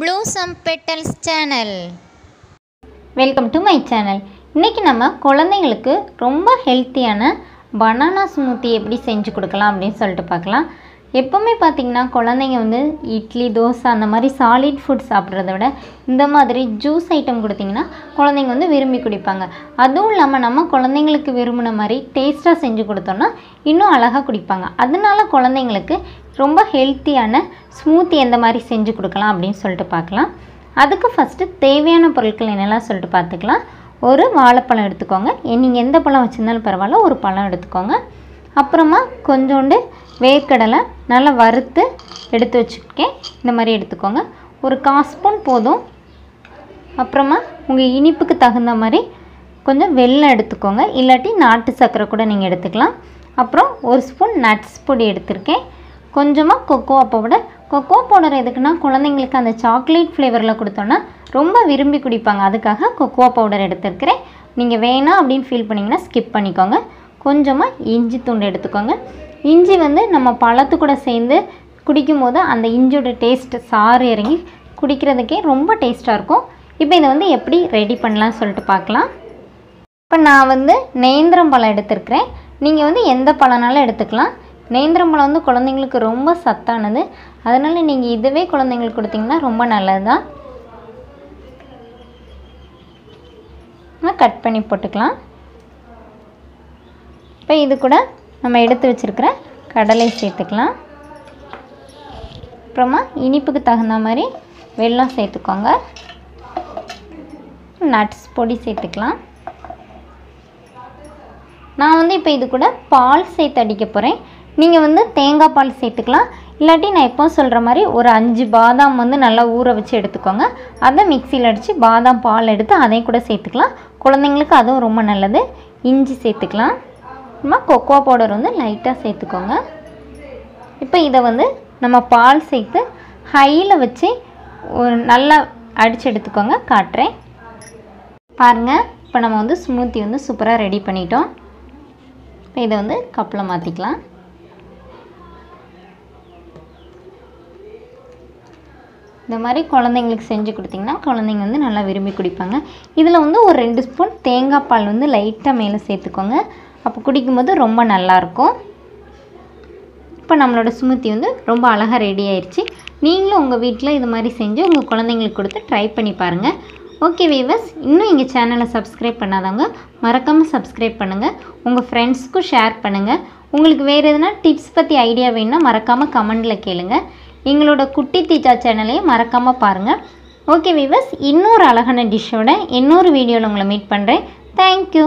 Blossom petals channel welcome to my channel இன்றைக்கி நம்ம குழந்தைங்களுக்கு ரொம்ப ஹெல்த்தியான பனானா ஸ்மூத்தி எப்படி செஞ்சு கொடுக்கலாம் அப்படின்னு சொல்லிட்டு பார்க்கலாம். எப்போவுமே பார்த்திங்கன்னா குழந்தைங்க வந்து இட்லி தோசை அந்த மாதிரி சாலிட் ஃபுட் சாப்பிட்றத விட இந்த மாதிரி ஜூஸ் ஐட்டம் கொடுத்திங்கன்னா குழந்தைங்க வந்து விரும்பி குடிப்பாங்க. அதுவும் இல்லாமல் நம்ம குழந்தைங்களுக்கு விரும்பின மாதிரி டேஸ்ட்டாக செஞ்சு கொடுத்தோன்னா இன்னும் அழகாக குடிப்பாங்க. அதனால குழந்தைங்களுக்கு ரொம்ப ஹெல்த்தியான ஸ்மூத்தி எந்த மாதிரி செஞ்சு கொடுக்கலாம் அப்படின்னு சொல்லிட்டு பார்க்கலாம். அதுக்கு ஃபஸ்ட்டு தேவையான பொருட்கள் என்னெல்லாம் சொல்லிட்டு பார்த்துக்கலாம். ஒரு வாழைப்பழம் எடுத்துக்கோங்க. நீங்கள் எந்த பழம் வச்சுருந்தாலும் பரவாயில்ல ஒரு பழம் எடுத்துக்கோங்க. அப்புறமா கொஞ்சோண்டு வேர்க்கடலை நல்லா வறுத்து எடுத்து வச்சுருக்கேன். இந்த மாதிரி எடுத்துக்கோங்க. ஒரு கால் ஸ்பூன் போதும். அப்புறமா உங்கள் இனிப்புக்கு தகுந்த மாதிரி கொஞ்சம் வெள்ளம் எடுத்துக்கோங்க. இல்லாட்டி நாட்டு சர்க்கரை கூட நீங்கள் எடுத்துக்கலாம். அப்புறம் ஒரு ஸ்பூன் நட்ஸ் பொடி எடுத்திருக்கேன். கொஞ்சமாக கொக்கோ பவுடர் கொக்கோ பவுடர் எதுக்குன்னா குழந்தைங்களுக்கு அந்த சாக்லேட் ஃப்ளேவரில் கொடுத்தோன்னா ரொம்ப விரும்பி குடிப்பாங்க. அதுக்காக கொக்கோ பவுடர் எடுத்திருக்கிறேன். நீங்கள் வேணாம் அப்படின்னு ஃபீல் பண்ணிங்கன்னா ஸ்கிப் பண்ணிக்கோங்க. கொஞ்சமாக இஞ்சி துண்டு எடுத்துக்கோங்க. இஞ்சி வந்து நம்ம பழத்து கூட சேர்ந்து குடிக்கும்போது அந்த இஞ்சியோட டேஸ்ட்டு சாறு இறங்கி குடிக்கிறதுக்கே ரொம்ப டேஸ்ட்டாக இருக்கும். இப்போ இதை வந்து எப்படி ரெடி பண்ணலாம்னு சொல்லிட்டு பார்க்கலாம். இப்போ நான் வந்து நேந்திரம் பழம் எடுத்திருக்கிறேன். நீங்கள் வந்து எந்த பழம்னாலும் எடுத்துக்கலாம். நேந்திரம் பழம் வந்து குழந்தைங்களுக்கு ரொம்ப சத்தானது. அதனால் நீங்கள் இதுவே குழந்தைங்களுக்கு கொடுத்தீங்கன்னா ரொம்ப நல்லது தான் கட் பண்ணி போட்டுக்கலாம். இப்போ இது கூட நம்ம எடுத்து வச்சுருக்கிற கடலை சேர்த்துக்கலாம். அப்புறமா இனிப்புக்கு தகுந்த மாதிரி வெல்லம் சேர்த்துக்கோங்க. நட்ஸ் பொடி சேர்த்துக்கலாம். நான் வந்து இப்போ இது கூட பால் சேர்த்து அடிக்க போகிறேன் நீங்கள் வந்து தேங்காய் பால் சேர்த்துக்கலாம். இல்லாட்டி நான் எப்போ சொல்கிற மாதிரி ஒரு அஞ்சு பாதாம் வந்து நல்லா ஊற வச்சு எடுத்துக்கோங்க. அதை மிக்சியில் அடித்து பாதாம் பால் எடுத்து அதையும் கூட சேர்த்துக்கலாம். குழந்தைங்களுக்கு அதுவும் ரொம்ப நல்லது. இஞ்சி சேர்த்துக்கலாம். அப்புறமா கொக்கோ பவுடர் வந்து லைட்டாக சேர்த்துக்கோங்க. இப்போ இதை வந்து நம்ம பால் சேர்த்து ஹையில் வச்சு ஒரு நல்லா அடித்து எடுத்துக்கோங்க காட்டுறேன். பாருங்கள் இப்போ நம்ம வந்து ஸ்மூத்தி வந்து சூப்பராக ரெடி பண்ணிட்டோம். இப்போ இதை வந்து கப்பில் மாற்றிக்கலாம் இந்த மாதிரி குழந்தைங்களுக்கு செஞ்சு கொடுத்திங்கன்னா குழந்தைங்க வந்து நல்லா விரும்பி குடிப்பாங்க. இதில் வந்து ஒரு ரெண்டு ஸ்பூன் தேங்காய் பால் வந்து லைட்டாக மேலே சேர்த்துக்கோங்க. அப்போ குடிக்கும்போது ரொம்ப நல்லாயிருக்கும். இப்போ நம்மளோட ஸ்மூத்தி வந்து ரொம்ப அழகாக ரெடி ஆயிடுச்சு நீங்களும் உங்கள் வீட்டில் இது மாதிரி செஞ்சு உங்கள் குழந்தைங்களுக்கு கொடுத்து ட்ரை பண்ணி பாருங்கள் ஓகே வீவர்ஸ் இன்னும் எங்கள் சேனலை சப்ஸ்கிரைப் பண்ணாதவங்க மறக்காமல் சப்ஸ்கிரைப் பண்ணுங்கள் உங்கள் ஃப்ரெண்ட்ஸ்க்கும் ஷேர் பண்ணுங்கள் உங்களுக்கு வேறு எதுனா டிப்ஸ் பற்றி ஐடியா வேணும்னா மறக்காமல் கமெண்டில் கேளுங்கள் எங்களோட குட்டி தீட்டா சேனலையும் மறக்காமல் பாருங்கள் ஓகே வீவர்ஸ் இன்னொரு அழகான டிஷ்ஷோட இன்னொரு வீடியோவில் உங்களை மீட் பண்ணுறேன் தேங்க்யூ